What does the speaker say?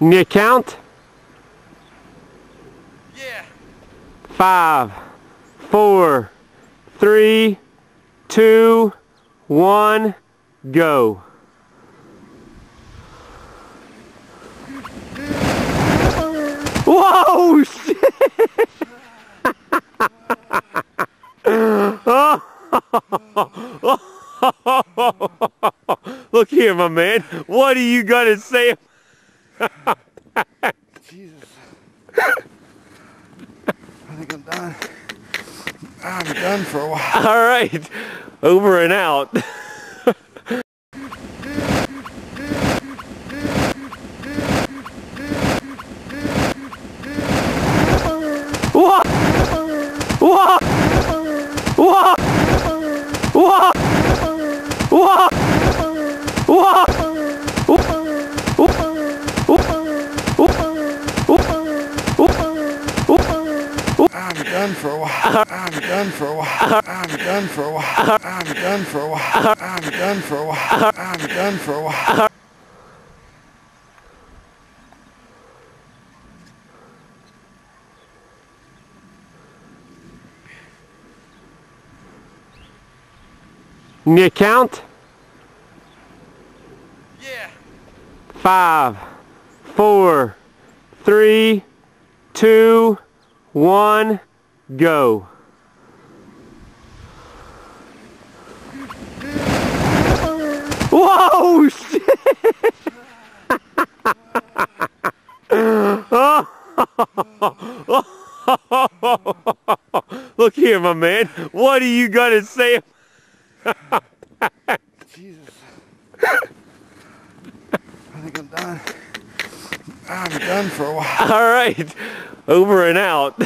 Need a count? Yeah. Five, four, three, two, one, go. Whoa! Shit! Look here, my man. What are you gonna say? Jesus. I think I'm done. I'm done for a while. All right, over and out. Done for a while. I'm done for a while. I'm done for a while. I'm done for a while. I'm done for a while. I'm done for a while. Need a count? Yeah. Five, four, three, two, one, go. Whoa! Shit! Look here, my man. What are you gonna say? Jesus. I think I'm done. I'm done for a while. All right, over and out.